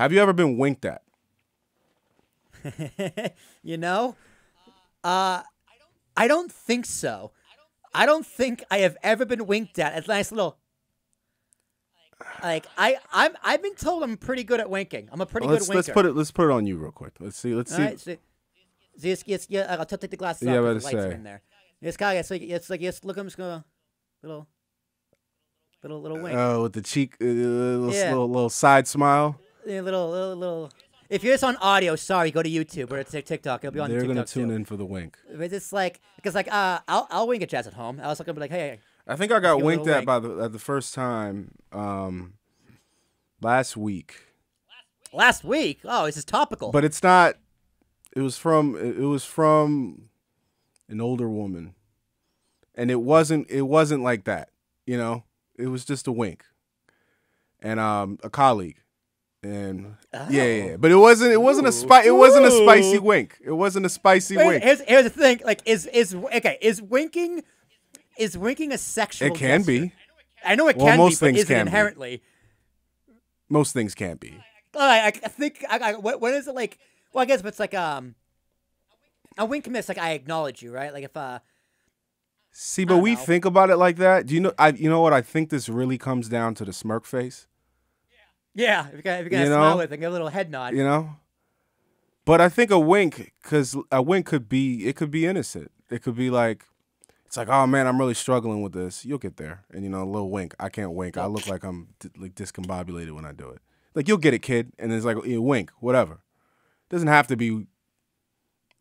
Have you ever been winked at? you know, uh, I don't think so. I don't think I have ever been winked at. It's a nice little. Like I, I'm, I've been told I'm pretty good at winking. I'm a pretty let's good winker. let's put it let's put it on you real quick. Let's see. Let's All see. right, so, so it's, it's, yeah, I'll take the glasses Yeah, off. Was the lights are say. in there. It's kind of it's like it's like yes. Look, I'm just gonna little, little, little wink. Oh, with the cheek, uh, little, Yeah. little little side smile. Yeah, little, little, little. If you're just on audio, sorry, go to YouTube or to TikTok. It'll be on They're TikTok gonna tune too. in for the wink. But It's like because like uh, I'll I'll wink at Jazz at home. I was like, gonna be like, hey, I think I got Give it a winked at wink. by the at the first time um, last week, last week. Oh, this is topical. but it's not. It was from it it was from an older woman, and it wasn't it wasn't like that. You know, it was just a wink, and um a colleague, and yeah, yeah, yeah. but it wasn't it wasn't a spi- it wasn't a spicy wink. It wasn't a spicy Wait, wink. here's here's the thing. Like, is is okay? Is winking, is winking a sexual? It can gesture? be. I know it Well, can most be, but things is it can be. inherently? Most things can't be. I, I think I, I, what, what is it like? Well, I guess if it's like um, a wink miss. Like I acknowledge you, right? Like if uh, See, but we know. think about it like that. Do you know? I you know what? I think this really comes down to the smirk face. Yeah, if you're gonna, if you're gonna You smile know? with, like a little head nod. You know. But I think a wink, because a wink could be, it could be innocent. It could be like, it's like, oh man, I'm really struggling with this. You'll get there, and you know, a little wink. I can't wink. I look like I'm d- like discombobulated when I do it. Like you'll get it, kid. And it's like, you wink, whatever. doesn't have to be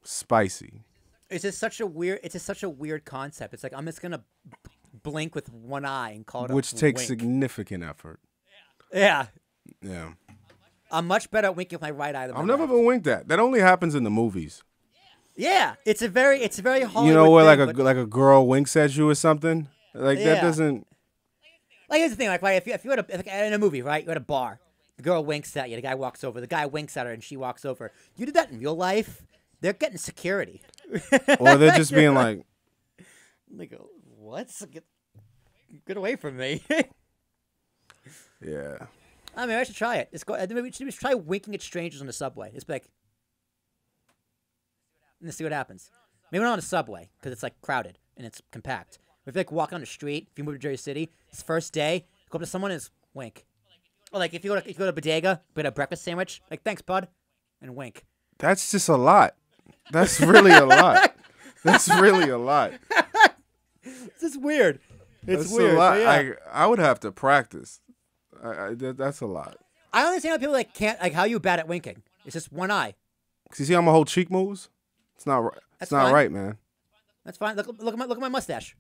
spicy. It's just such a weird. It's just such a weird concept. It's like I'm just gonna blink with one eye and call it a wink. which takes wink. significant effort. Yeah, Yeah. I'm much better at winking with my right eye than my I've never left. been winked at. That only happens in the movies. Yeah, it's a very, it's a very Hollywood you know where like thing, a but- like a girl winks at you or something. Like that doesn't. Like here's the thing, like right, if you if you're at a, if, in a movie, right, you're at a bar, the girl winks at you, the guy walks over, the guy winks at her, and she walks over. You did that in real life, they're getting security. Or they're just being like, Like what? Get, get away from me. yeah. I mean, I should try it. Let's go. Uh, maybe we should just try winking at strangers on the subway. It's like, let's see what happens. Maybe not on the subway because it's like crowded and it's compact. But if you like walk on the street, if you move to Jersey City, it's first day, go up to someone and wink. Or like if you go to if you go to Bodega, get a breakfast sandwich, like thanks, bud, and wink. That's just a lot. That's really a lot. That's really a lot. It's just weird. It's That's weird. a lot. yeah. I I would have to practice. I, I, that, that's a lot. I, understand how people like can't like how you bad at winking. It's just one eye. Cause you see how my whole cheek moves. It's not right. It's That's not fine. right, man. That's fine. Look, look at my look at my mustache.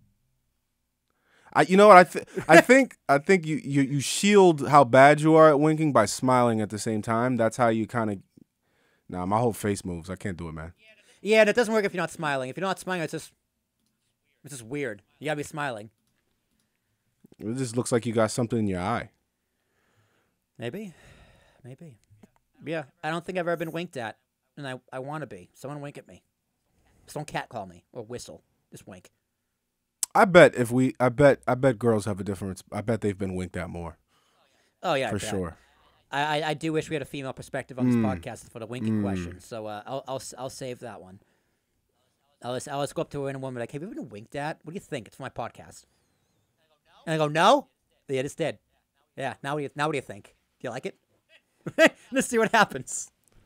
I, you know what I th- I think I think you, you you shield how bad you are at winking by smiling at the same time. That's how you kind of. Nah, my whole face moves. I can't do it, man. Yeah, and it doesn't work if you're not smiling. If you're not smiling, it's just it's just weird. You gotta be smiling. It just looks like you got something in your eye. Maybe, maybe. Yeah, I don't think I've ever been winked at, and I I want to be. Someone wink at me. Just don't catcall me or whistle. Just wink. I bet if we, I bet, I bet girls have a difference. I bet they've been winked at more Oh yeah, for sure. I, I I do wish we had a female perspective on this Mm. podcast for the winking question. So uh, I'll I'll I'll save that one. I'll just, I'll just go up to her and a woman like, "Have you been winked at? What do you think? It's for my podcast." And I go, "No." Yeah, it's dead. Yeah. Now what do you now what do you think? Do you like it? Let's see what happens.